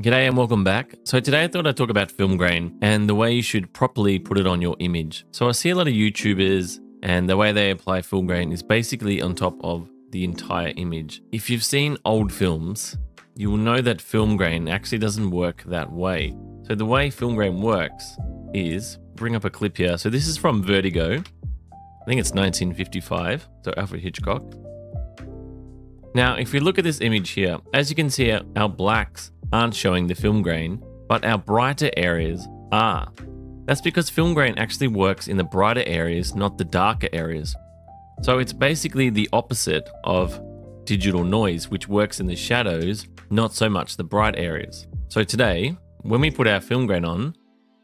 G'day and welcome back. So today I thought I'd talk about film grain and the way you should properly put it on your image. So I see a lot of YouTubers and the way they apply film grain is basically on top of the entire image. If you've seen old films, you will know that film grain actually doesn't work that way. So the way film grain works is, bring up a clip here. So this is from Vertigo. I think it's 1955, so Alfred Hitchcock. Now, if we look at this image here, as you can see, our blacks aren't showing the film grain, but our brighter areas are. That's because film grain actually works in the brighter areas, not the darker areas. So it's basically the opposite of digital noise, which works in the shadows, not so much the bright areas. So today, when we put our film grain on,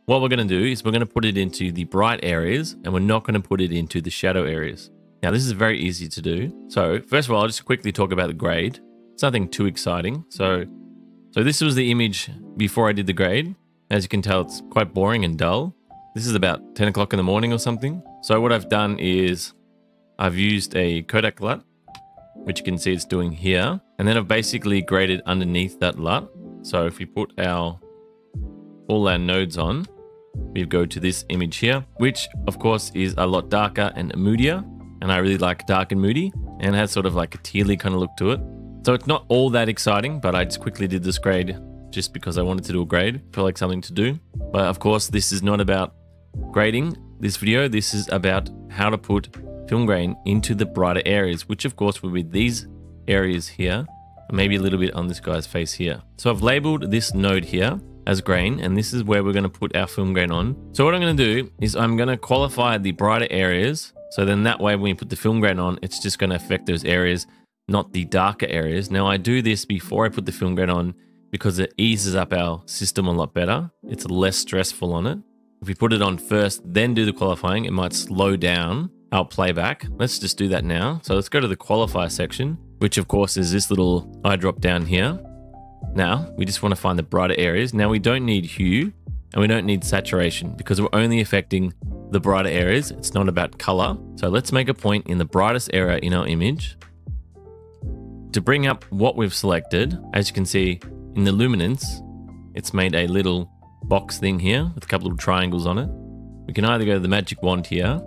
what we're going to do is we're going to put it into the bright areas and we're not going to put it into the shadow areas. Now, this is very easy to do. So first of all, I'll just quickly talk about the grade. It's nothing too exciting. So so this was the image before I did the grade. As you can tell, it's quite boring and dull. This is about 10 o'clock in the morning or something. So what I've done is I've used a Kodak LUT, which you can see it's doing here. And then I've basically graded underneath that LUT. So if we put our all our nodes on, we go to this image here, which of course is a lot darker and moodier. And I really like dark and moody and has sort of like a tealy kind of look to it. So it's not all that exciting, but I just quickly did this grade just because I wanted to do a grade. Feel like something to do. But of course, this is not about grading this video. This is about how to put film grain into the brighter areas, which of course will be these areas here, maybe a little bit on this guy's face here. So I've labeled this node here as grain, and this is where we're going to put our film grain on. So what I'm going to do is I'm going to qualify the brighter areas. So then that way, when you put the film grain on, it's just going to affect those areas not the darker areas. Now I do this before I put the film grain on because it eases up our system a lot better. It's less stressful on it. If we put it on first, then do the qualifying, it might slow down our playback. Let's just do that now. So let's go to the qualifier section, which of course is this little eye drop down here. Now we just want to find the brighter areas. Now we don't need hue and we don't need saturation because we're only affecting the brighter areas. It's not about color. So let's make a point in the brightest area in our image to bring up what we've selected, as you can see in the luminance, it's made a little box thing here with a couple of triangles on it. We can either go to the magic wand here,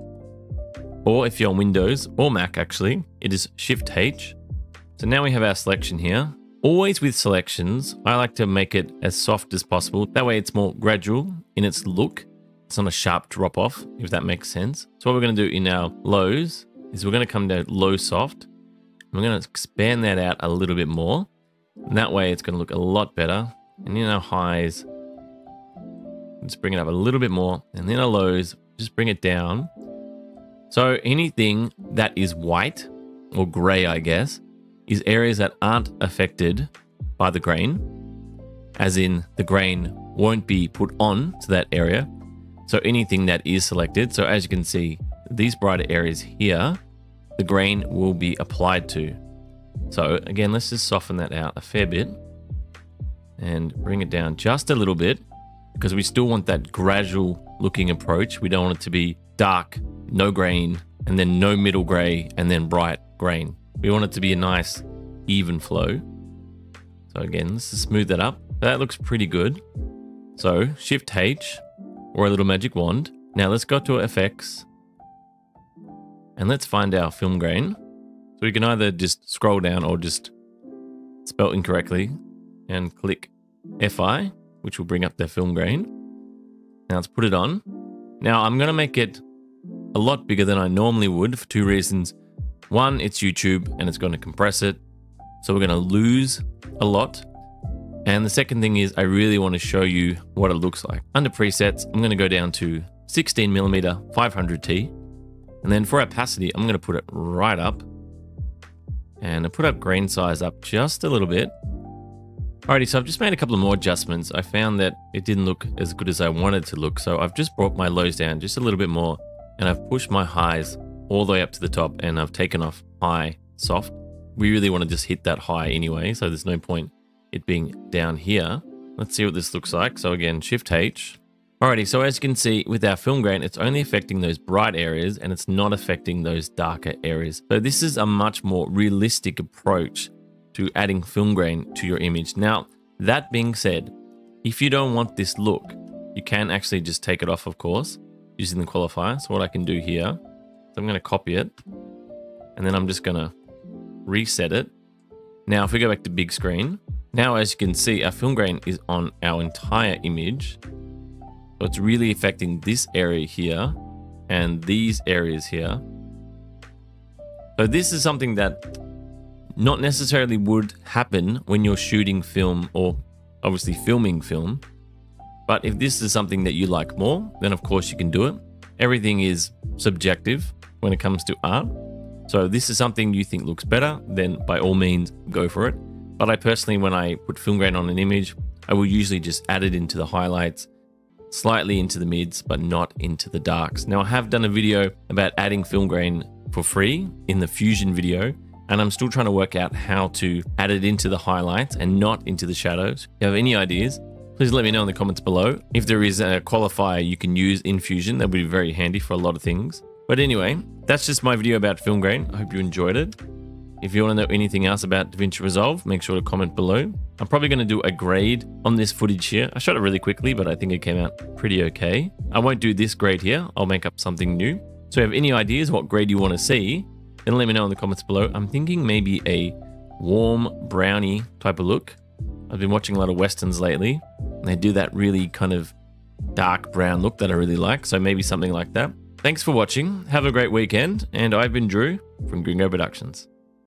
or if you're on Windows or Mac actually, it is Shift H. So now we have our selection here. Always with selections, I like to make it as soft as possible. That way it's more gradual in its look. It's not a sharp drop off, if that makes sense. So what we're going to do in our lows is we're going to come down low soft I'm going to expand that out a little bit more. And that way it's going to look a lot better. And in our highs, just bring it up a little bit more. And then our lows, just bring it down. So anything that is white or gray, I guess, is areas that aren't affected by the grain, as in the grain won't be put on to that area. So anything that is selected. So as you can see, these brighter areas here the grain will be applied to. So again, let's just soften that out a fair bit and bring it down just a little bit because we still want that gradual looking approach. We don't want it to be dark, no grain, and then no middle gray, and then bright grain. We want it to be a nice, even flow. So again, let's just smooth that up. That looks pretty good. So Shift H or a little magic wand. Now let's go to FX and let's find our film grain. So we can either just scroll down or just spell incorrectly and click FI, which will bring up the film grain. Now let's put it on. Now I'm going to make it a lot bigger than I normally would for two reasons. One, it's YouTube and it's going to compress it. So we're going to lose a lot. And the second thing is I really want to show you what it looks like. Under presets, I'm going to go down to 16mm 500T and then for opacity, I'm going to put it right up. And I put up grain size up just a little bit. Alrighty, so I've just made a couple of more adjustments. I found that it didn't look as good as I wanted to look. So I've just brought my lows down just a little bit more. And I've pushed my highs all the way up to the top. And I've taken off high, soft. We really want to just hit that high anyway. So there's no point it being down here. Let's see what this looks like. So again, Shift H. Alrighty, so as you can see with our film grain, it's only affecting those bright areas and it's not affecting those darker areas. So this is a much more realistic approach to adding film grain to your image. Now, that being said, If you don't want this look, you can actually just take it off, of course, using the qualifier. So what I can do here, so I'm going to copy it, and then I'm just going to reset it. Now, if we go back to big screen, now as you can see, our film grain is on our entire image. So it's really affecting this area here and these areas here. So this is something that not necessarily would happen when you're shooting film or obviously filming film. But if this is something that you like more, then of course you can do it. Everything is subjective when it comes to art. So this is something you think looks better, then by all means go for it. But I personally, when I put film grain on an image, I will usually just add it into the highlights, slightly into the mids, but not into the darks. Now I have done a video about adding film grain for free in the Fusion video, and I'm still trying to work out how to add it into the highlights and not into the shadows. If you have any ideas, please let me know in the comments below. If there is a qualifier you can use in Fusion, that would be very handy for a lot of things. But anyway, that's just my video about film grain. I hope you enjoyed it. If you want to know anything else about DaVinci Resolve, make sure to comment below. I'm probably going to do a grade on this footage here. I shot it really quickly, but I think it came out pretty okay. I won't do this grade here. I'll make up something new. So if you have any ideas what grade you want to see, then let me know in the comments below. I'm thinking maybe a warm brownie type of look. I've been watching a lot of westerns lately. And they do that really kind of dark brown look that I really like. So maybe something like that. Thanks for watching. Have a great weekend. And I've been Drew from Green Goat Productions.